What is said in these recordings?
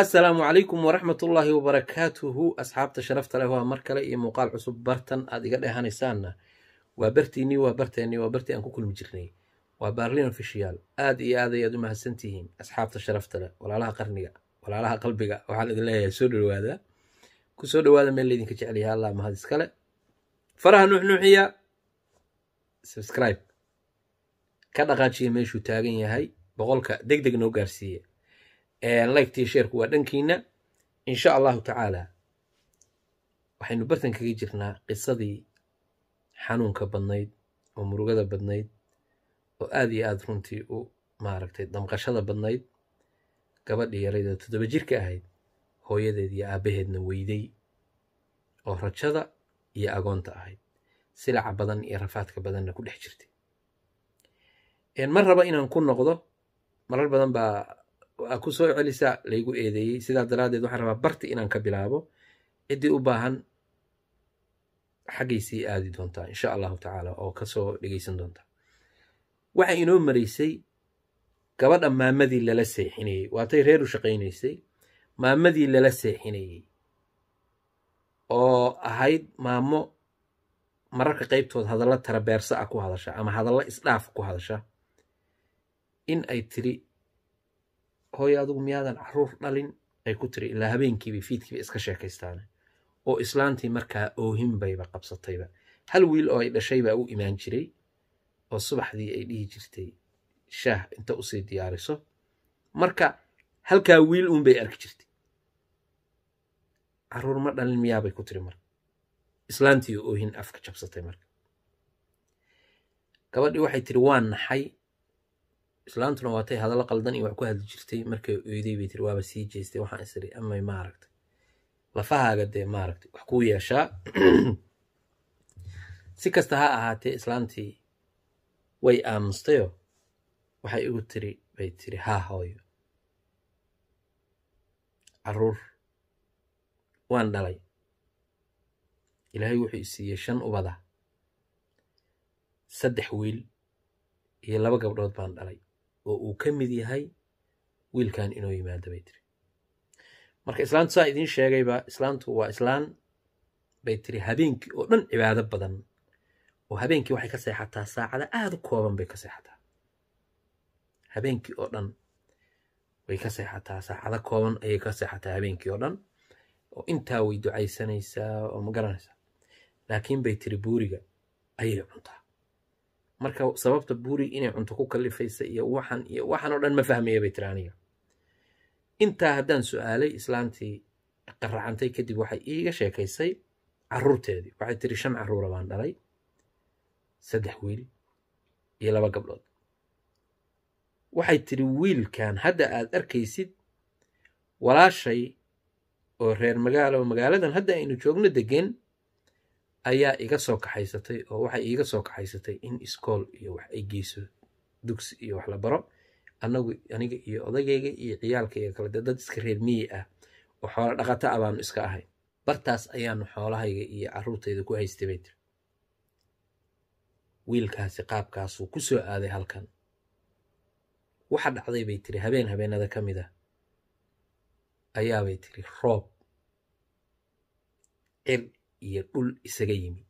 asalaamu calaykum waraxmat ullaahi wabarakaatuhu asxaabta sharafta leh waa mar kale iyo muuqaal cusub. Bartan aad iga dheehanaysaanna waa bartiinii waa barteennii waa bartii aan ku kulmi jirnay. Waa baarlin official. Aad iyo aad ayaad u mahadsantihiin asxaabta sharafta leh walaalaha qarniga walaalaha qalbiga. Waxaan idin leeyahay soo dhowaada ku soo dhowaada meel laydinka jecel yahay allah mahad iskale faraha nuuxnuuxiya subscribe. Ka dhaqaajiya meeshuu taagan yahay. Boqolka deg deg noo gaarsiiya liketiyo sheerku waa dhankiina insha allahu tacaala waxaynu bartan kaga jirnaa qisadii xanuunka badnayd oo murugada badnayd oo aad iyo aad runtii u maaragtay damqashada badnayd gabadhii yarayd oo toddoba jirka ahayd hooyadeed iyo aabbaheedna weyday oo rajada iyo agoonta ahayd. Silaca badan iyo rafaadka badanna ku dhex jirtay. Mar raba inaan ku noqdo marar badan baa waa ku soo celisa laygu eedeeyey. Sidaa daraaddeed waxaan rabaa barti inaan ka bilaabo. Ciddii u baahan xaggaysii aadi doontaa insha allahu tacaala oo ka soo dhegeysan doontaa waxaa inoo maraysay gabadha maamadii lala seexinayey. Waatay reer u shaqaynaysay maamadii lala seexinayey oo ahayd maamo mararka qaybtood hadallo tarabeersa ah ku hadasha ama hadallo isdhaaf ku hadasha. In ay tiri hooyo adugu miyaadan carruur dhalin ay ku tiri ilaa habeenkiiba fiidkiiba iska sheekaystaane. oo islaantii markaa oohinbayba qabsatayba. Hal wiil oo ay dhashay baa u imaan jiray oo subaxdii ay dhihi jirtay shaah inta u sii diyaariso. Marka halkaa wiil uunbay arki jirtay. Caruur ma dhalin miyaabay ku tiri marka. Islaantii oohin afka jabsatay marka. Gabadhii waxay tiri waan naxay islaantuna waatay hadallo qaldan iyo wax ku hadli jirtay. Markay oyday bay tiri waaba sii jeestay waxaan isiri amay maaragtay lafahaaga dee maaragtay wax kuu yeeshaa. Si kasta ha ahaatee islaantii way aamustayoo? Waxay igu tiri bay tiri haa hooyo. Caruur waan dhalay. Ilaahay wuxuu i siiyey shan ubada saddex wiil iyo laba gabdhood baan dhalay oo uu ka mid yahay wiilkan inoo yimaado bay tiri marka islaantu saa idiin sheegayba islaantu waa islaan bay tiri habeenkii oo dhan cibaado badan oo habeenkii waxay ka seexataa saacada aada u kooban bay ka seexataa. Habeenkii oo dhan way ka seexataa saacado kooban ayay ka seexataa habeenkii oo dhan oo intaa way ducaysanaysaa oo ma garanaysaa. Laakiin bay tiri buuriga ayay cuntaa marka sababta buuri inay cunto ku kalifaysa iyo waxan iyo waxan oo dhan ma fahmaya bay tiri aniga. Intaa haddaan su'aalay islaantii qaracantay kadib waxay iiga sheekaysay caruurteedii. Waxay tiri shan caruura baan dhalay saddex wiil iyo laba gabdhood. Waxay tiri wiilkan hadda aad arkaysid walaashay oo reer magaalo magaaladan hadda aynu joogno degan ayaa iga soo kaxaysatay oo waxay iiga soo kaxaysatay in iskool iyo wax ay geyso dugsi iyo wax la baro anagu aniga iyo odagayga iyo ciyaalkayga kale dee dad iska reer miyi ah oo xoolo dhaqata ah baanu iska ahay. Bartaas ayaanu xoolahayga iyo caruurtayda ku haystay bay tiri. Wiilkaasi qaabkaasuu ku soo aaday halkan. Waxa dhacday bay tiri habeen habeenada ka mid ah. Ayaabay tiri roob. Cir iyo dhul isaga yimi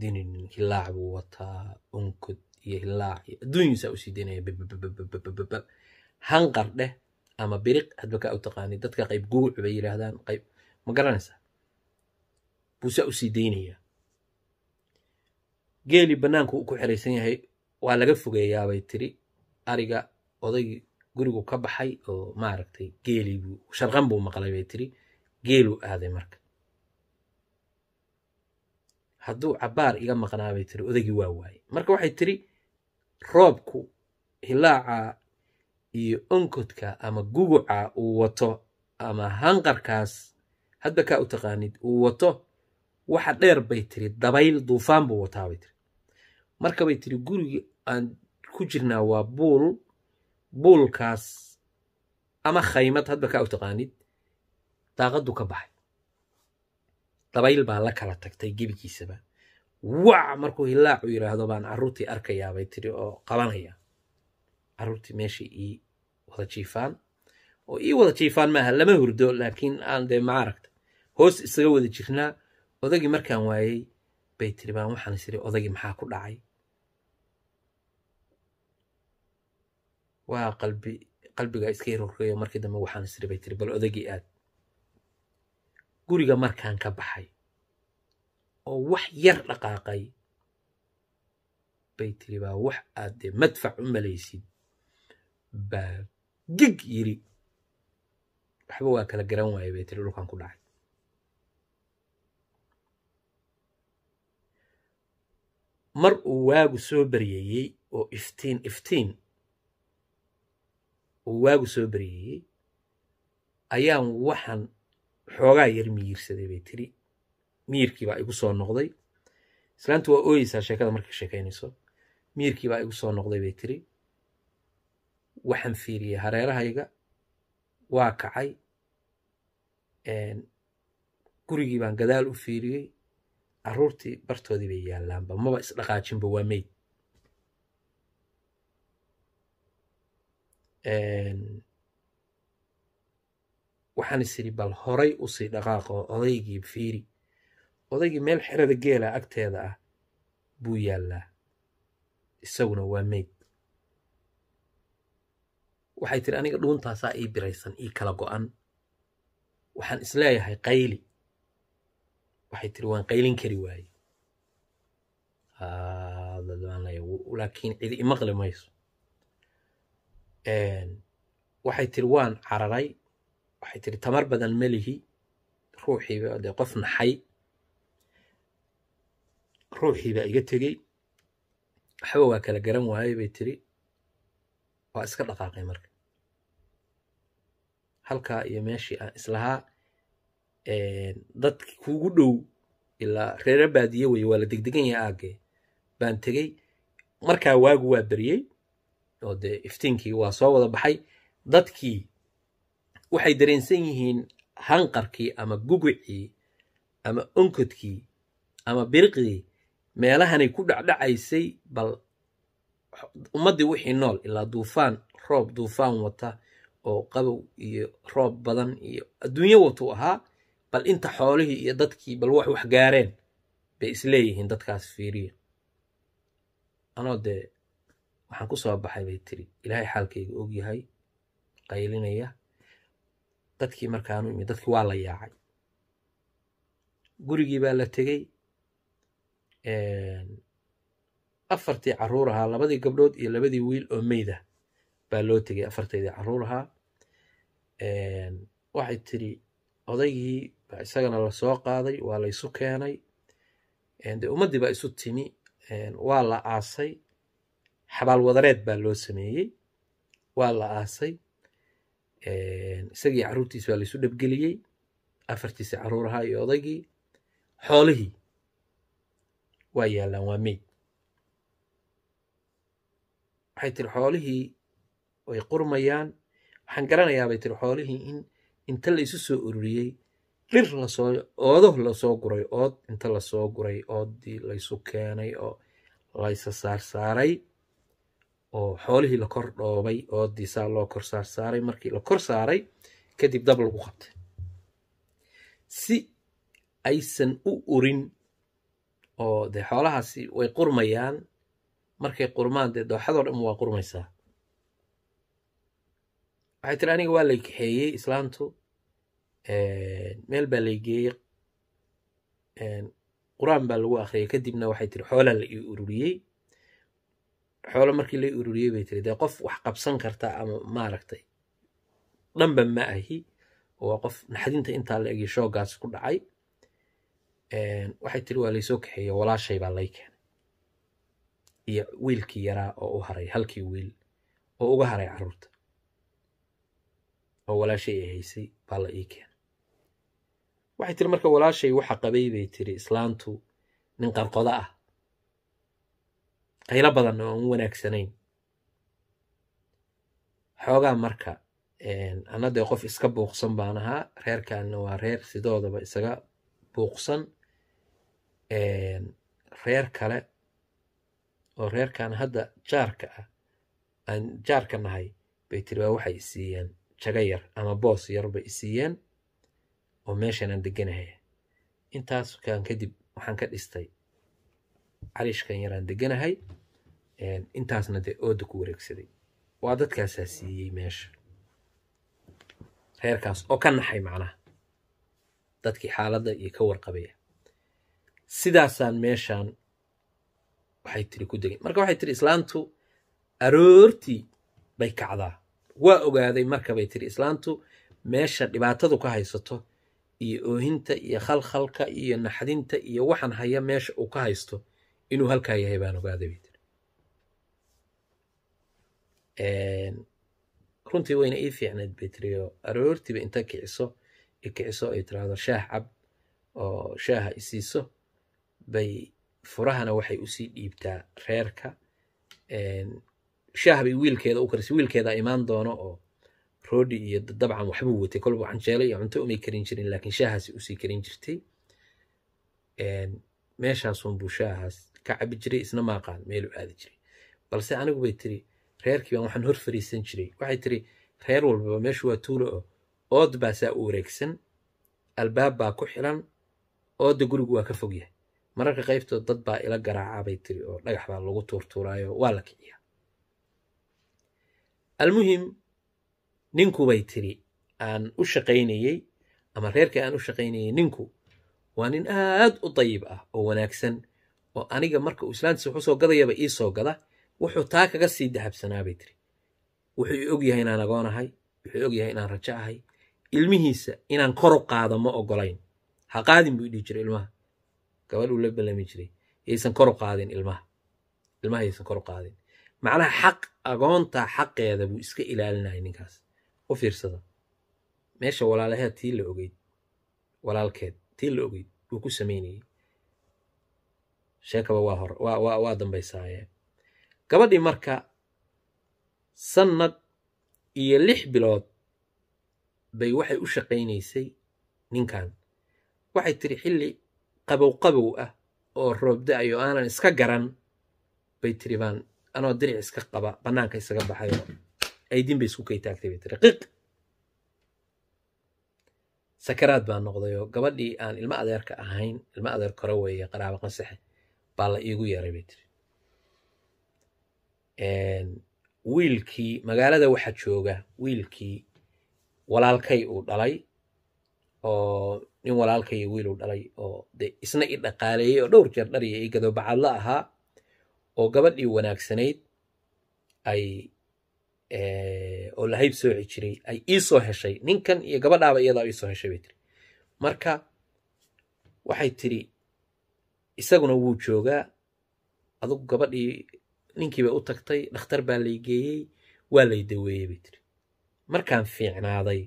dinin hilaac buu wataa unkod iyo hilaac iyo adduunyuusaa u sii daynaya bababababababa hanqar dheh ama biriq hadba kaa u dadka qayb guguc bay yidhaahdaan qayb ma garanaysaa buusaa u sii daynaya geelii bannaanku u ku xeraysan yahay waa laga fogeeyaabay tiri ariga odaygii gurigu ka baxay oo maaragtay geelii sharqan buu maqlay bay tiri geeluu aaday marka hadduu cabbaar iga maqnaa bay tiri odaygii waa waaye marka waxay tiri roobku hilaaca iyo onkodka ama guguca uu wato ama hanqarkaas hadba kaa u taqaanid uu wato waxa dheer bay tiri dabayl duufaan buu wataa bay tiri. Marka bay tiri gurigi aan ku jirnaa waa buul buulkaas ama khaymad hadba kaa u taqaanid daaqaddu ka baxay dabayl baa la kala tagtay gebigiisaba. Wac markuu hilaacu yidhaahdo baan carruurtii arkayaa bay tiri oo qabanaya. Carruurtii meeshai ii wada jiifaan oo ii wada jiifaan maaha lama hurdo laakiin aan dee maaragta hoos isaga wada jirnaa. Odagii markaan waayey bay tiri baan waxaan is iri odagii maxaa ku dhacay? Waa qalbi qalbigaa iska yarorreeyo markii dambe waxaan is iri bay tiri bal odagii aad guriga markaan ka baxay oo wax yar dhaqaaqay bay tiri baa wax aad dee madfac u malaysid. Baa gig yiri waxba waa kala garan waayay bay tiri dhulkan ku dhacay. Mar uu waagu soo baryeeyey oo iftiin iftiin uu waagu soo baryeeyey ayaan waxaan xoogaa yar miyirsaday bay tiri. Miyirkii baa igu soo noqday. Islaantu waa ooyeysaa sheekada markay sheekaynayso miyirkii baa igu soo noqday bay tiri. Waxaan fiiriyey hareerahayga. Waa kacay. Gurigii baan gadaal u fiiriyey. Carruurtii bartoodii bay yaallaanba. Maba isdhaqaajinba waa meyd waxaan is idhi bal horay u sii dhaqaaqo odaygii fiiri. Odaygii meel xerada geela agteeda ah buu yaallaa. Isaguna waa meyd. Waxay tiri aniga dhuuntaasaa ii biraysan ii kala go'an. Waxaan is leeyahay qayli. Waxay tiri waan qaylin kari waaye. Laakiin cidi imaqli mayso. Waxay tiri waan cararay waxay tiri tamar badan melihi ruuxiiba dee qof naxay ruuxiibaa iga tegey waxba waa kala garan waayey bay tiri waa iska dhaqaaqay marka. Halkaa iyo meeshii aan islahaa dadki kuugu dhow ilaa reere baadiye weye waa la degdegan yahay aagee baan tegey. Markaa waagu waa beryey oo dee iftiinkii waa soo wada baxay. Dadkii waxay dareensan yihiin hanqarkii ama gugicii ama onkodkii ama birqii meelahanay ku dhacdhacaysay bal ummaddii wixii nool ilaa duufaan roob duufaan wata oo qabow iyo roob badan iyo adduunyo watuu ahaa bal inta xoolihii iyo dadkii bal wax wax gaareen bay isleeyihiin dadkaas fiiriya anoo dee waxaan ku soo baxay bay tiri ilaahay xaalkayga og yahay qaylinaya dadkii markaanu imi dadkii waa la yaacay. Gurigii baa la tegey afartii carruur ahaa labadii gabdhood iyo labadii wiil oo meyda baa loo tegey afartaydii carruur ahaa. Waxay tiri odaygii baa isagana la soo qaaday waa la ysu keenay. Dee ummaddii baa isu timi waa la aasay. Xabaal wadareed baa loo sameeyey waa la aasay isagii carruurtiis baa laysu dhabgeliyey afartiisi carruur ahaa iyo odaygii xoolihii waa yaallaan waa meyd. Waxay tiri xoolihii way qurmayaan. Waxaan garanayaa bay tiri xoolihii in inta la isu soo ururiyey dhir la soo oodo la soo guray ood inta la soo guray ooddii laysu keenay oo laysa saarsaaray oo xoolihii la kor dhoobay ooddii saa loo kor saarsaaray markii la kor saaray kadib dab lagu qabtay. Si aysan u urin oo dee xoolahaasi way qurmayaan markay qurmaan dee dooxadoo dhan waa qurmaysaa. Waxay tiri aniga waa lay kaxeeyey islaantu meel baa lay geeyey qur'aan baa lagu akhriyay kadibna waxay tiri xoolaa la ii ururiyey xoolo markii la ururiyey bay tiri dee qof wax qabsan karta ama maaragtay dhanba ma ahi waa qof naxdinta intaa la egay shoogaas ku dhacay. Waxay tiri waa laysoo kaxeeye walaashay baa lay keenay. Iyo wiilkii yaraa oo u haray halkii wiil oo uga haray carruurta oo walaashay ay haysay baa la ii keenay. Waxay tiri marka walaashay waxa qabay bay tiri islaantu nin qarqodo ah qaylo badan oo aan wanaagsanayn. Xoogaa marka anna dee qof iska buuqsan baan ahaa. Reerkaanna waa reer sidoodaba isaga buuqsan. Reer kale oo reerkan hadda jaarka ah aan jaarka nahay bay tiri waa waxay siiyeen. Jaga yar ama boos yar bay isiiyeen oo meeshan aan intaas kan kadib waxaan ka dhistay carishkan yaraan deganahay intaasna dee ooda ku wareegsaday. Waa dadkaasaa siiyey meesha. Reerkaas oo ka naxay macnaha. Dadkii xaaladda iyo ka warqabaya. Sidaasaan meeshaan waxay tiri ku degeen. Marka waxay tiri islaantu aroortii bay kacdaa. Waa ogaaday marka bay tiri islaantu meesha dhibaatadu ka haysato iyo oohinta iyo khalkhalka iyo naxdinta iyo waxaan haya meesha uu ka haysto inuu halkaa yahay baan ogaaday bay tiri runtii wayna ii fiicnayd bay tiri oo aroortiiba inta kiciso i kiciso ay tiraahdo shaah cab oo shaaha isiiso bay furahana waxay u sii dhiibtaa reerka. Shaah bay wiilkeeda u karisay. Wiilkeeda imaan doono oo roodi iyo dabcan waxbuu watay. Kolba canjeelo iyo cunto umay karin jirin laakiin shaahaasi u sii karin jirtay. Meeshaasunbuu shaahaas ka cabi jiray isna maaqaan meelu aadi jiray. Balse anigu bay tiri reerkii baan waxaan hor fariisan jiray. Waxay tiri reer walbaba meeshu waa tuulo oo ood baa saa u wareegsan albaab baa ku xilan ooda gurigu waa ka fog yahay. Mararka qaybtood dad baa ila garaacaa bay tiri oo dhagax baa lagu tuurtuuraayo waa la kiciyaa. Almuhim ninkubay tiri aan u shaqaynayey ama reerkii aan u shaqaynayey ninku waa nin aad u dayib ah oo wanaagsan oo aniga marka uu wuxuu soo gadayaba ii soo gada wuxuu taa kaga sii dahabsanaa bay tiri. Wuxuu i og yahay inaan agoonahay wuxuu og yahay inaan rajo ahay ilmihiisa inaan kor u qaado ma ogolayn. Ha qaadin buu idhihi jiray ilmaha. Gabadh uu la ballami jiray yaysan kor u qaadin ilmaha. Ilmaha yaysan kor u qaadin. Macnaha xaq agoontaa xaqeeda buu iska ilaalinayay ninkaas. U fiirsada. Meesha walaalaheed tii la ogeyd walaalkeed tii la ogeyd buu ku samaynayey sheekaba waa waa dambaysaaye. Gabadhii marka sannad iyo lix bilood bay waxay u shaqaynaysay ninkan. Waxay tiri xilli qabow qabow ah oo roobda-ayo aanan iska garan bay tiri baan anoo diric iska qaba bannaanka isaga baxayoo aydin bay isku kay taagtay bay tiri qiq sakaraad baa noqdayoo gabadhii aan ilmo adeerka ahayn ilmo adeer kore weeye qaraabo qasaxe baa la iigu yeeray bay tiri wiilkii magaalada waxa jooga wiilkii walaalkay uu dhalay oo nin walaalkay wiil uu dhalay oo de isna i dhaqaaleeyey oo dhowr jeer dhariya i gadobacadla ahaa oo gabadhii wanaagsanayd ay oo lahayb sooci jiray ay ii soo heshay. Ninkan iyo gabadhaaba iyadaa ii soo heshay bay tiri marka waxay tiri isaguna wuu joogaa adugu gabadhii ninkiiba u tagtay dhakhtar baa lay geeyey waa lay daweeyey bay tiri markaan fiicnaaday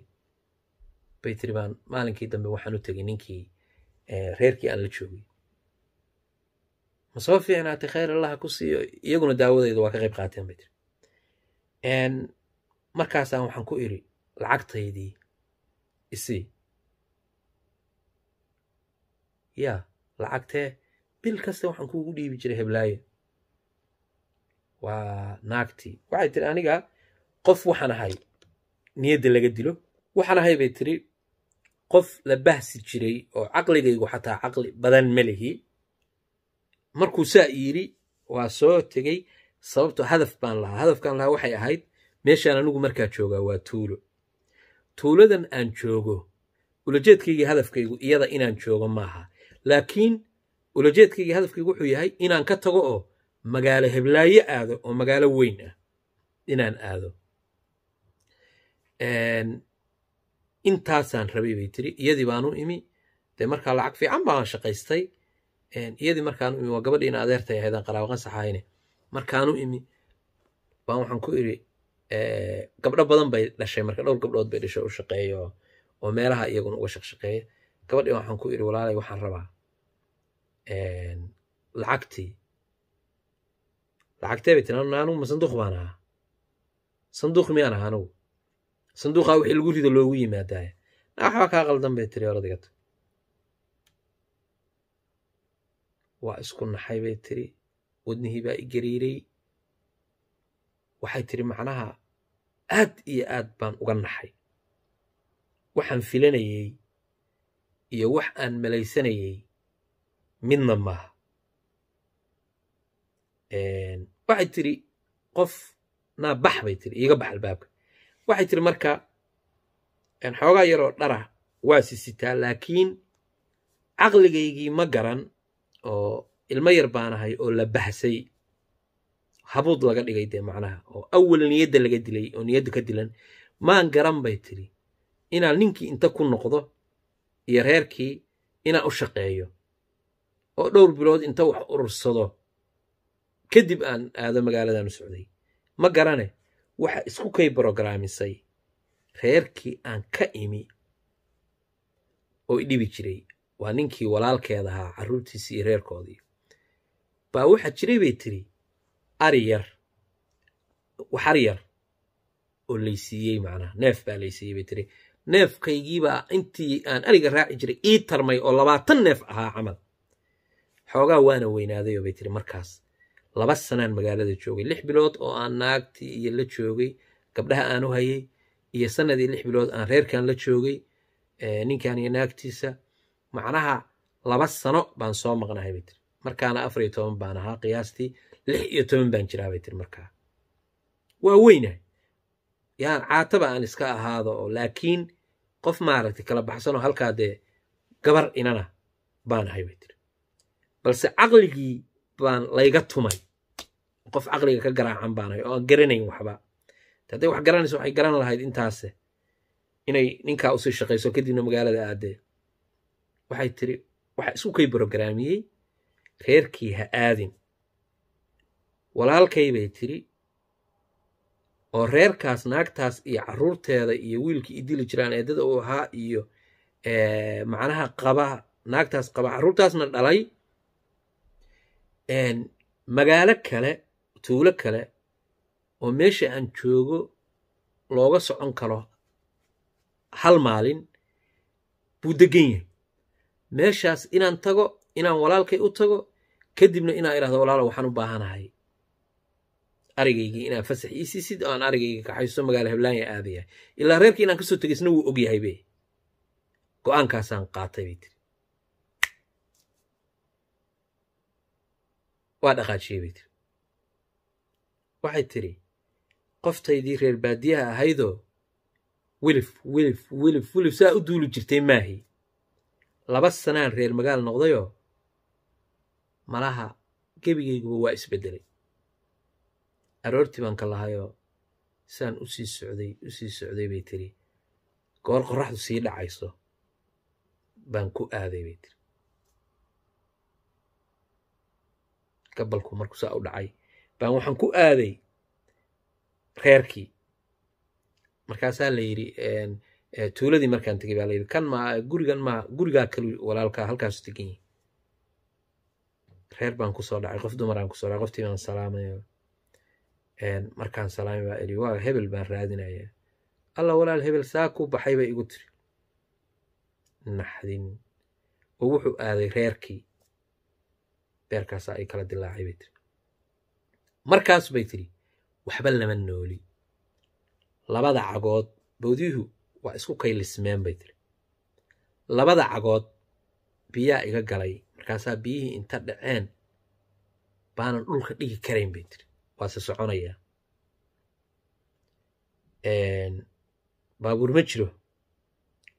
bay tiri baan maalinkii dambe waxaan u tegay ninkii reerkii aan la joogay. Ma soo fiicnaatay khayr allaha ku siiyo iyaguna daawadeyda waa ka qayb qaateen bay tiri markaasaan waxaan ku iri lacagtaydii isii yaa lacagtee bil kasta waxaan kuugu dhiibi jiray heblaayo waa naagtii. Waxay tiri aniga qof waxaan ahay niyadda laga dilo. Waxaan ahay bay tiri qof la bahsi jiray oo caqligaygu xataa caqli badan ma lihi. Markuu saa yidhi waa soo tegey sababto hadaf baan lahaa. Hadafkaan lahaa waxay ahayd meeshaan anigu markaa joogaa waa tuulo. Tuuladan aan joogo ulajeedkaygii hadafkaygu iyada inaan joogo maaha. Laakiin ulajeedkaygii hadafkaygu wuxuu yahay inaan ka tago oo magaalo heblaayo aado oo magaalo weyn ah. Inaan aado. Intaasaan rabay bay tiri. Iyadii baanu imi. Dee markaa lacag fiican baan shaqaystay. Iyadii markaanu imi waa gabadhiina adeertay ahaydaan qaraabaqan saxaayne markaanu imi baan waxaan ku iri gabdho badan bay dhashay. Marka dhowr gabdhood bay dhashay u shaqeeya oo meelaha iyaguna uga shaqshaqeeya. Gabadhii waxaan ku iri walaalay waxaan rabaa lacagtii lacagtee bay tiri anugu ma sanduuq baan ahaa sanduuq miyaan ahaa anugu sanduuqaa wixii lagu rido loogu yimaadaaya na waxbaa kaa qaldan bay tiri orodagata waa isku naxay bay tiri wadnihii baa i gariiray waxay tiri macnaha aad iyo aad baan uga naxay waxaan filanayey iyo wax aan malaysanayey midna maaha waxay tiri qof naa bax bay tiri iiga bax albaabka waxay tiri marka xoogaa yaroo dhara waa sisitaa laakiin caqligaygii ma garan oo ilmo yar baanahay oo la bahsay habuud laga dhigay dee macnaha oo awal niyadda laga dilay oo niyadda ka dilan. Maan garan bay tiri inaan ninkii inta ku noqdo iyo reerkii inaan u shaqeeyo oo dhowr bilood inta wax urursado. Kadib aan aado magaaladan socday ma garane waxa isku kay brograamisay. Reerkii aan ka imi oo idhibi jiray waa ninkii walaalkeeda ahaa carruurtiisii iyo reerkoodii. Baa waxaa jiray bay tiri ari yar waxar yar oo laysiiyey macnaha neef baa laysiiyey bay tiri. Neefkaygiibaa intii aan ariga raaci jiray ii tarmay oo labaatan neef ahaa camal xoogaa waana weynaadayoo bay tiri markaas laba sanaan magaalada joogay lix bilood oo aan naagtii iyo la joogay gabdhaha aan u hayay iyo sanadii lix bilood aan reerkan la joogay ninkan iyo naagtiisa. Macnaha laba sano baan soo maqnahay bay tiri. Markaana afar iyo toban baan ahaa qiyaastii lix iyo toban baan jiraa bay tiri markaa. Waa weynahay. Yaan caataba aan iska ahaado oo laakiin qof maaragtay kala baxsanoo halkaa dee gabar inana baan ahay bay tiri balse caqligii baan layga tumay. Qof caqliga ka garaacan baan ahay oo aan garanayn waxba. Hadday wax garanayso waxay garan lahayd intaase inay ninkaa u sii shaqayso kadibna magaalada aadee waxay tiri waxa isku kay brograamiyey reerkii ha aadin. Walaalkay bay tiri oo reerkaas naagtaas iyo carruurteeda iyo wiilkii idili jiraan eedada uu ahaa iyo macnaha qaba naagtaas qaba carruurtaasna dhalay magaalo kale tuulo kale oo meesha aan joogo looga socon karo hal maalin buu degan yahay. Meeshaas inaan tago inaan walaalkay u tago kadibna inaan idhahdo walaalo waxaan u baahanahay arigaygii inaan fasax ii siisid oo aan arigaygii kaxayso magaala heblaanya aadaya ilaa reerkii inaan ka soo tegaysna wuu og yahay be go'aankaasaan qaatay bay tiri waa dhaqaajiyey bay tiri waxay tiri qoftaydii reer baadiyaha ahaydoo wilif wilif wilif wilif saa u duuli jirtay maahi. Laba sanaan reer magaal noqdayoo malaha gebigayguba waa isbeddelay aroortii baan ka lahayoo saan u sii socday u sii socday bay tiri goor qorraxdu sii dhacayso baan ku aaday bay tiri gabalku markuu saa u dhacay. Baan waxaan ku aaday reerkii. Markaasaa la yidhi tuuladii markaan tegay baa la yidhi kan ma gurigan ma gurigaa kalu walaalkaa halkaasu tegan yihi reer baan ku soo dhacay qof dumaraan ku soo dhacay qoftii baan salaamayo markaan salaamay baa iri waa hebel baan raadinaya. Alla walaal hebel saa ku baxay bay igu tiri. Naxdin. Oo wuxuu aaday reerkii beerkaasaa ay kala dilaacay bay tiri markaas bay tiri waxba lama nooli. Labada cagood bawdiyuhu waa isku kaylismeen bay tiri labada cagood biyaa iga galay markaasaa biyihii inta dhaceen baanan dhulka dhigi karayn bay tiri waase soconayaa baabuur ma jiro.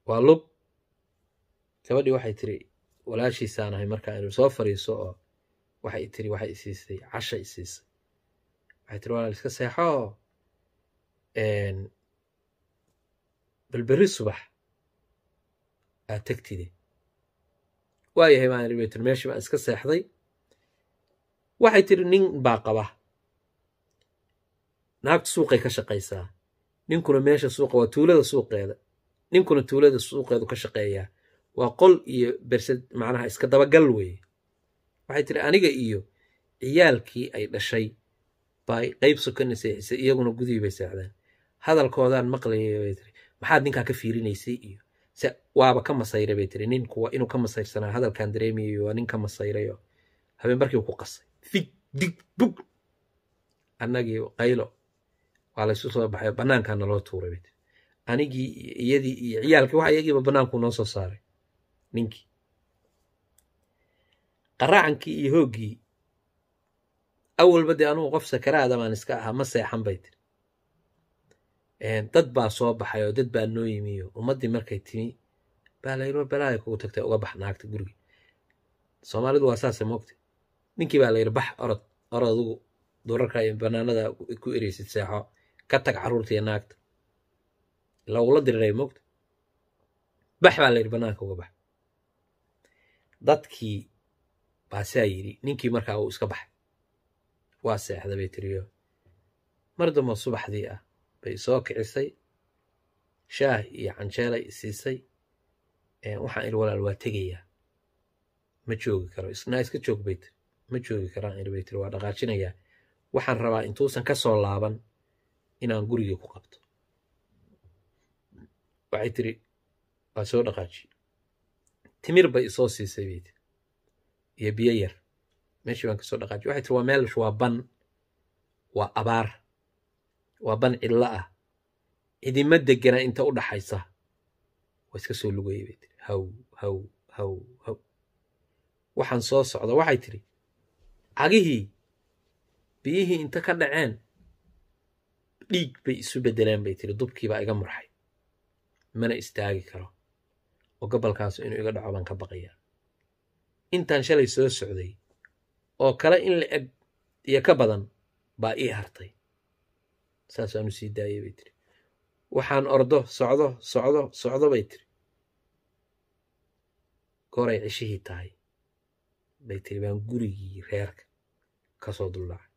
Waa lug. Gabadhii waxay tiri walaashiisaan ahay markaa inu soo fariiso oo waxay tiri waxay isiisay casha isiisay waxay tiri walaal iska seexoo balberri subax aad tegtide waayahay baan iri bay tiri meeshii baan iska seexday. Waxay tiri nin baa qaba. Naagtu suuqay ka shaqaysaa. Ninkuna meesha suuqa waa tuulada suuqeeda. Ninkuna tuulada suuqeedu ka shaqeeyaa. Waa qol iyo bersad macnaha iska dabagal weeye waxay tiri aniga iyo ciyaalkii ay dhashay bay qayb sokona seexisay iyaguna gudihii bay seexdeen. Hadalkoodaan maqlayay bay tiri maxaad ninkaa ka fiirinaysay iyo se waaba ka masayray? bay tiri nin kuwa inuu ka masayrsanaa hadalkan dareemayayo waa nin ka masayrayo habeen barkii ku qasay. Fig dig bug. Annagii qaylo waa laysu soo baxay bannaankaa naloo tuuray bay tiri anigii iyadii iyo ciyaalkii waxa iyagiiba bannaanku noo soo saaray. Ninkii qaraacankii iyo hooggii awalba dee anugu qof sakaraada baan iska ahaa ma seexan bay tiri dad baa soo baxay oo dad baa noo yimiyo. Ummaddii markay timi baa layidhi balaahay kugu tagtay uga bax naagta guriga. Soomaalidu waa saase moogta ninkii baa layidhi bax orod orod adugu durarka iyo banaanada ku ereysid seexo ka tag carruurta naagta. Ilaa ula diriray moogta bax baa layidhi bannaanka uga bax. Dadkii baa saa yidhi ninkii markaa uu iska baxay. Waa seexda bay tiriyo mar damba subaxdii ah bay soo kicisay shaah iyo canjeelay isiisay waxaan idhi walaal waa tegayaa. Ma joogi karo isnaa iska joog bay tiri ma joogi karaan idhi bay tiri waa dhaqaajinayaa. Waxaan rabaa intuusan ka soo laaban inaan gurigii ku qabto. Waxay tiri waa soo dhaqaajiye timir bay isoo siisay bay tiri iyo biyo yar. Meeshii baan ka soo dhaqaajiye waxay tiri waa meelash waa ban waa abaar waa ban cidlo ah. Cidima degana inta u dhaxaysa. Waa iska soo lugayay bay tiri. Haw haw haw haw. Waxaan soo socda. Waxay tiri cagihii biyihii inta ka dhaceen dhiig bay isu beddeleen bay tiri. Dubkiibaa iga murxay mana istaagi karo. Oo gobolkaasu inuu iga dhaco baan ka baqayaa intaan shalay soo socday oo kale in la eg iyo ka badan baa ii hartay. Saasaanu sii daayay bay tiri waxaan ordo socdo socdo socdo bay tiri gooray ceshihii tahay bay tiri baan gurigii reerka ka soo duldhacay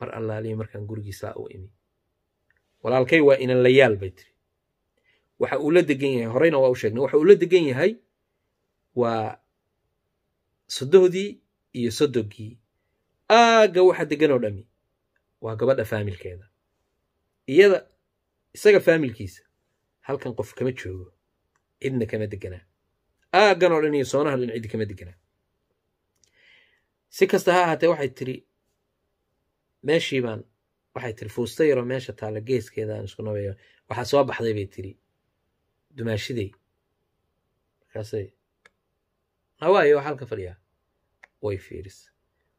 mar allaalihii markaan gurigii saa u imi walaalkay waa inan layaal bay tiri waxa uu la degan yahay horeyna waa u sheegnay waxa uu la degan yahay waa sodohdii iyo sodogii aagga waxa degan oo dhami waa gabadha faamilkeeda. Iyada isaga faamilkiisa halkan qof kama joogo cidna kama deganaa aaggan oo dhan iyo soonaha dhan ciddi kama deganaa si kasta ha ahaatee waxay tiri meeshii baan waxay tiri fuusta yaroo meesha taalla geeskeeda aan isku nabayo waxaa soo baxday bay tiri dumaashiday markaasay nawaayo waxaa halka fadhiyaa way fiiris.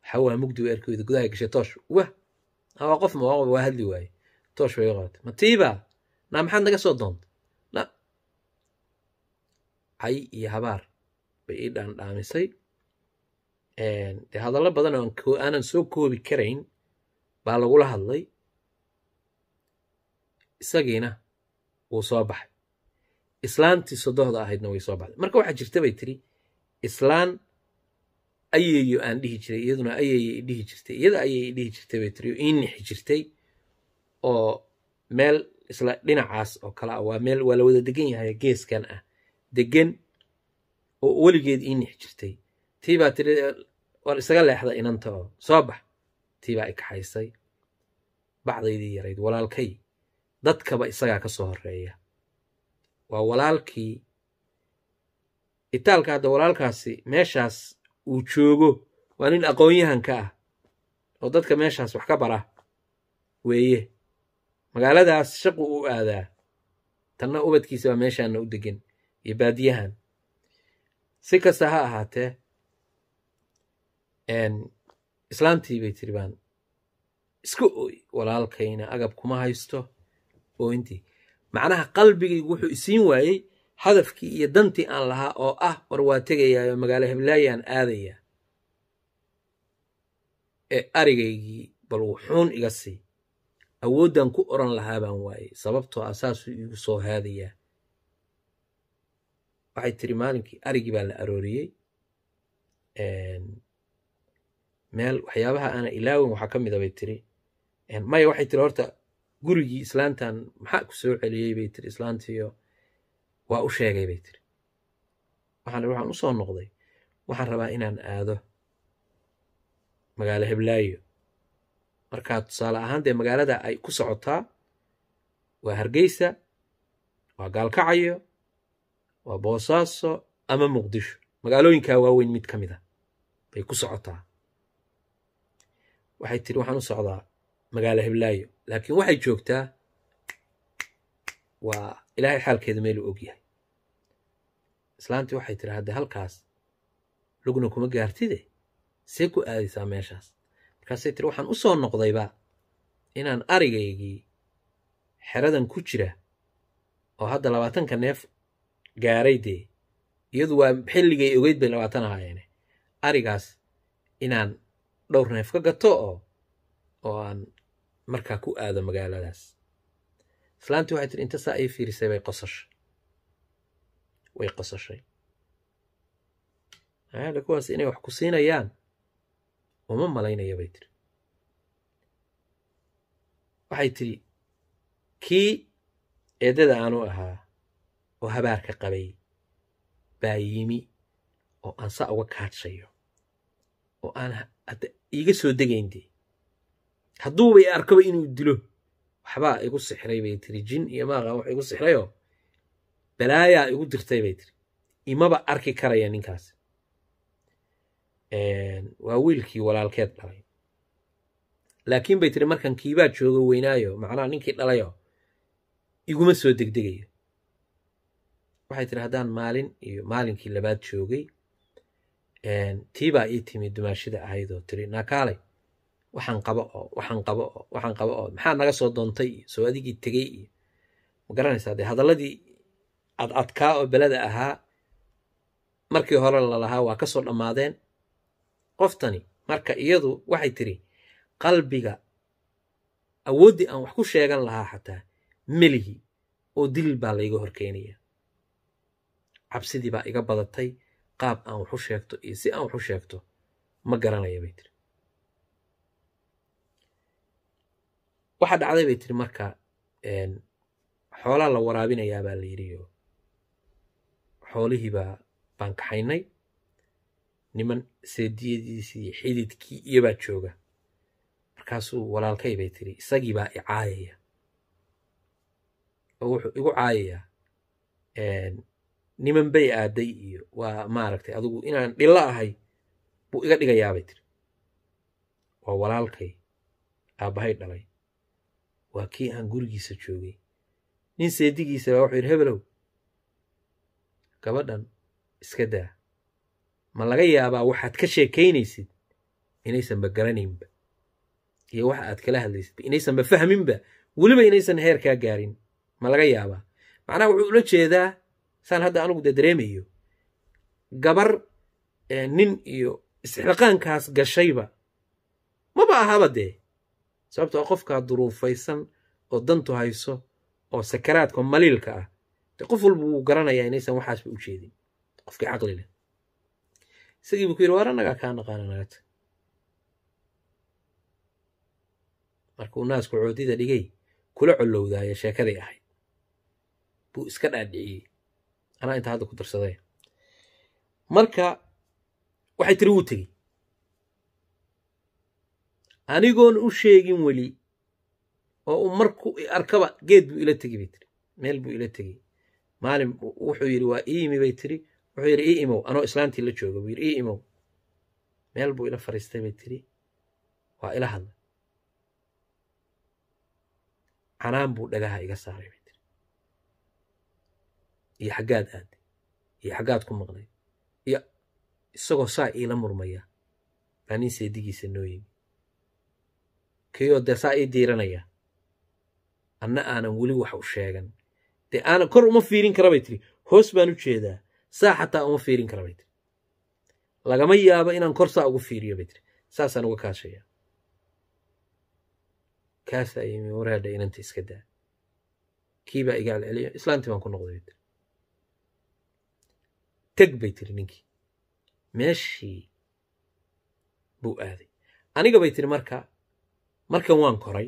Waxa waa mugdi weerkooda gudaha gashay toosh. Wah! Waa qof ma waa hadli waaye toosh bay qabatay. Ma tiiba? Naa maxaad naga soo doonta na. Cay iyo habaar bay ii dhaandhaamisay. Dee hadallo badan oo aanan soo koobi karayn baa lagula hadlay. Isagiina wuu soo baxay. Islaantii sodohda ahaydna way soo baxday. Marka waxaa jirta bay tiri islaan ayeeyo aan dhihi jiray iyaduna ayeeye i dhihi jirtay iyada ayay dhihi jirtay bay tiri ii nixi jirtay oo meel isla dhinacaas oo kale ah waa meel waa la wada degan yahay geeskan ah degan oo weligeed ii nixi jirtay. Tii baa tiri war isaga leexda inanta oo soo bax. Tii baa i kaxaysay bacdaydii yarayd walaalkay dadkaba isagaa ka soo horreeya waa walaalkii itaalka hadda walaalkaasi meeshaas uu joogo waa nin aqoon-yahanka ah oo dadka meeshaas wax ka bara weeye. Magaaladaas shaqu u aadaa tanna ubadkiisa baa meeshaana u degan iyo baadiyahan. Si kasta ha ahaatee islaantii bay tiri baan iska ooy walaalkayna agab kuma haysto. Oointii macnaha qalbigaygu wuxuu isiin waayey hadafkii iyo dantii aan lahaa oo ah war waa tegayaayo magaalo heblaayaan aadayaa ee arigaygii bal wuxuun iga sii. Awooddan ku oran lahaa baan waayey sababtoo ah saasuu iigu soo haadayaa waxay tiri maalinkii arigii baa la arooriyey. Meel waxyaabaha aana ilaawin waxaa ka mida bay tiri maya waxay tiri horta gurigii islaantan maxaa ku soo celiyey? bay tiri islaantiiyo waa u sheegay bay tiri. Waxaan waxaan u noqday. Waxaan rabaa inaan aado magaalo heblaayo. Markaa tusaale ahaan dee magaalada ay ku socotaa waa hargeysa waa gaalkacayo waa boosaaso ama muqdisho. Magaalooyinkaa waaweyn mid ka mid a bay ku socotaa. Waxay tiri waxaan u socdaa magaalo heblaayo. Laakiin waxay joogtaa waa ilaahay xaalkeeda meeluu og yahay islaantii waxay tiri hadde halkaas lugna kuma gaartide? See ku aadaysaa meeshaas. Markaasay tiri waxaan u soo noqdayba inaan arigaygii xeradan ku jira oo hadda labaatanka neef gaaray dee iyadu waa xilligay ogeyd bay labaatan ahaayeene arigaas inaan dhowr neef ka gato oo oo aan markaa ku aado magaaladaas. Islaantii waxay tiri inta saa ii fiirisay bay qosashay way qosashay maxaale kuwaas inay wax ku siinayaan. Uma malaynaya bay tiri. Waxay tiri kii eeddada aanu ahaa oo habaarka qabay baa yimi oo aan saa uga kaadshayo oo aan hadda iiga soo degayn dee. Hadduuba arkaba inuu dilo waxbaa igu sixray bay tiri. Jin iyo maaqa wax igu sixrayoo balaayaa igu dirtay bay tiri. Imaba arki karaya ninkaas. Waa wiilkii walaalkeed dhalay. Laakiin bay tiri markan kiibaa joogo weynaayo macnaha ninkii dhalayo iguma soo degdegayo. Waxay tiri haddaan maalin iyo maalinkii labaad joogay tiibaa ii timi dumaashida ahayd oo tiri naakaalay waxaan qabo oo waxaan qabo oo waxaan qabo oo maxaa naga soo doontay iyo soo adigii tegey iyo ma garanaysaa dee hadalladii ad adkaa oo beleda ahaa markii hore lalahaa waa ka soo dhammaadeen. Qoftani marka iyadu waxay tiri qalbiga awooddii aan wax ku sheegan lahaa xataa melihi oo dilil baa layga horkeenaya. Cabsidii baa iga badatay qaab aan wax u sheegto iyo si aan wax u sheegto ma garanaya bay tiri waxaa dhacday bay tiri marka xoolaa la waraabinayaa baa la yidhi xoolihiibaa baan kaxaynay. Niman seediyadiisii xididkii iyobaa jooga. Markaasuu walaalkay bay tiri isagii baa i caayaya. Oo wuxuu igu caayayaa niman bay aaday iyo waa maaragtay adigu inaan dhillo ahay buu iga dhigayaabay tiri waa walaalkay aabbahay dhalay. Waa kii aan gurigiisa joogay. Nin seedigiisa baa wuxuu yidhi hebelow gabadhan iska daa. Ma laga yaabaa waxaad ka sheekaynaysid inaysanba garanaynba? Iyo waxa aad kala hadlaysidba inaysanba fahminba? Weliba inaysan heerkaa gaarin ma laga yaabaa? Macnaha wuxuu ula jeedaa saan hadda anugu dee dareemayo gabar nin iyo isxilqaankaas gashayba. Maba ahaba dee? Sababtoo qofkaa duruufaysan oo dantu hayso oo sakaraadka maliilka ah qof walba wuu garanayaa inaysan waxaasba u jeedin qofkii caqli leh. Isagii buu ku yidhi waar annagaa kaa naqaana nagata markuu naasku coodida dhigay kula collowdaayo sheekaday ahayd buu iska dhaadhiciyey. Anaa intaa hadda ku darsaday. Marka waxay tiri wuu tegey. Anigoon u sheegin weli oo uu marku arkaba geed buu ila tegi bay tiri. Meel buu ila tegey maalin wuxuu yidhi waa ii imi bay tiri. Wuxuu yidhi ii imow anoo islaantii la jooga buu yidhi ii imow. Meel buu ila fariistay bay tiri. Waa ila hadlay canaan buu dhagaha iga saaray bay tiri. Iyo xaggaad aaday iyo xaggaad ku maqnayd iyo isagoo saa iila murmaya baa nin seedigiisa noo yimi. Kiyoo dee saa ii diiranaya. Anna aanan weli wax u sheegan dee aanan kor uma fiirin kara bay tiri hoos baan u jeedaa. Saa xataa uma fiirin kara bay tiri lagama yaabo inaan kor saa ugu fiiriyo bay tiri saasaan uga kaashaya kaasaa yimi waraadha inanta iska daa. Kiibaa iga celceliyo islaantii baan ku noqday bay tiri teg bay tiri ninkii. Meeshii buu aaday. Aniga bay tiri marka markan waan koray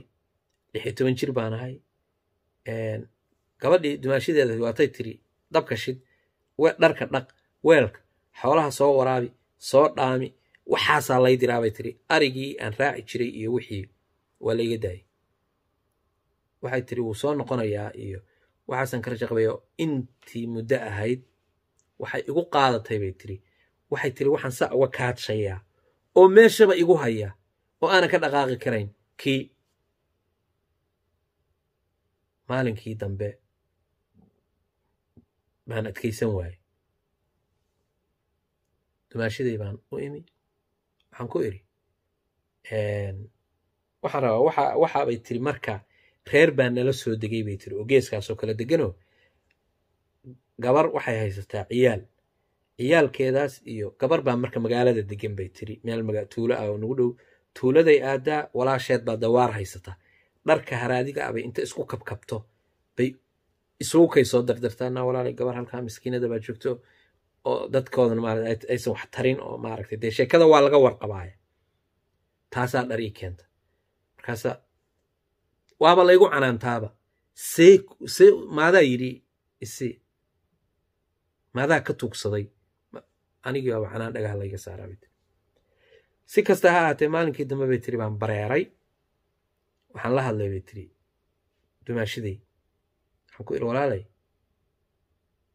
lix iyo toban jir baan ahay gabadhii dumaashadeeda waatay tiri dabka shid dharka dhaq weelka xoolaha soo waraabi soo dhaami waxaasaa lay diraa bay tiri arigii aan raaci jiray iyo wixii waa layga daayay. Waxay tiri wuu soo noqonayaa iyo waxaasan ka rajaqbayo intii muddo ahayd waxay igu qaadatay bay tiri. Waxay tiri waxaan saa uga kaadshayaa oo meeshaba igu haya oo aanan ka dhaqaaqi karayn. Kii. Maalinkii dambe baan adkaysan waayey dumaashaday baan u imi? Waxaan ku idhi waxaan rabaa waxa waxaabay tiri marka reer baa nala soo degay bay tiri. Oo geeskaasoo kala deganoo gabar waxay haysataa ciyaal. Ciyaalkeedaas iyo gabar baa marka magaalada degan bay tiri. Meel tuulo ah oo nagu dhow. Tuuladay aadaa walaasheed baa dawaar haysata. Dharka haraadiga ah bay inta isku kabkabto. Bay isugu kay soo dardartaa naa walaalay gabar halkaa miskiinada baa joogto oo dadkoodan aysan wax tarin oo maaragtay dee sheekada waa laga warqabaaya taasaa dhar ii keenta. Markaasa waaba laygu canaantaaba. See maadaa yidhi isi maadaa ka tuugsaday. Anigii canaan dhagaha layga saaraa bay tiri si kasta ha ahaatee maalinkii dambe bay tiri baan bareeray. Waxaan la hadlay bay tiri dumaashiday waxaan ku idhi walaalay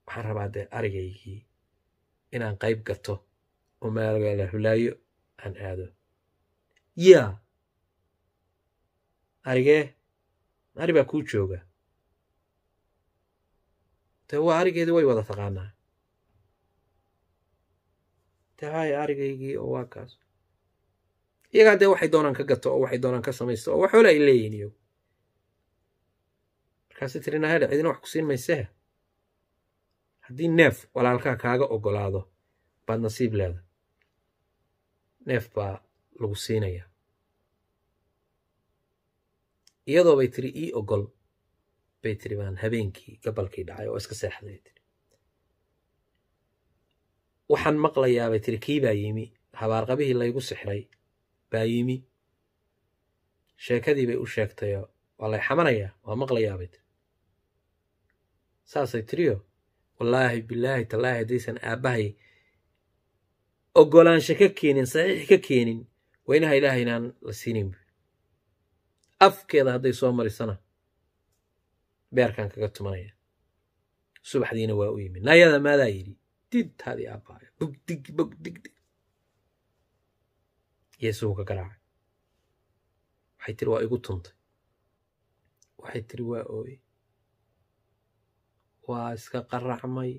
waxaan rabaa dee arigaygii inaan qayb gato oo magaala hulaayo aan aado. Yaa! Arigee? Ari baa kuu jooga. Dee waa arigeedii way wada taqaanaa. Dee haya arigaygii oo waa kaas. Iyagaa dee waxay doonaan ka gato oo waxay doonaan ka samaysto oo waxoole ay leeyihiin iyagu markaasi tiri nahadha cidina wax ku siin maysee haddii neef walaalkaa kaaga ogolaado baad nasiib leeda neef baa lagu siinayaa. Iyadoo bay tiri ii ogol bay tiri baan habeenkii gabalkii dhacay oo iska seexday tiri. Waxaan maqlayaa bay tiri kii baa yimi? Habaarqabihii laygu sixray baa yimi. Sheekadii bay u sheegtayoo waa lay xamanayaa waa maqlayaa bay tiri saasay tiriyo? Wallaahi bilaahi tallaahi haddaysan aabbahay ogolaansho ka keenin saxiix ka keenin weynaha ilaahay inaan la siinin bu afkeeda hadday soo marisana beerkan kaga tumanaya. Subaxdiina waa u yimi. Nayada maadaa yidhi didtaadii aabbaaya bogdig bogdigdig yeesuhu ka garaacay. Waxay tiri waa igu tuntay. Waxay tiri waa ooye waa iska qaracmay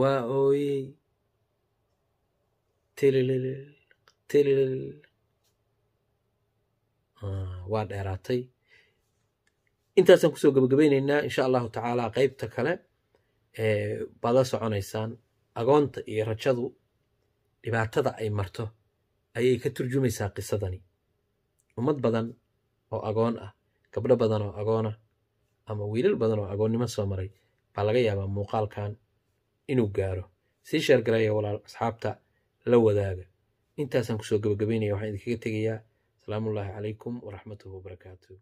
waa ooyey. Tililil tililil. Waa dheeraatay. Intaasaan ku soo gabagabaynaynaa insha allahu tacaala qeybta kale baad la soconaysaan agoonta iyo rajadu dhibaatada ay marto ayay ka turjumaysaa qisadani. Ummad badan oo agoon ah gabdho badan oo agoonah ama wiilal badan oo agoonnimo soo maray baa laga yaabaa muuqaalkan inuu gaaro. Sii sheergaraya walaal asxaabta la wadaaga. Intaasaan ku soo gabagabaynaya waxaan idinkaga tegayaa. Asalaamuullaahi calaykum waraxmatuhu wabarakaatu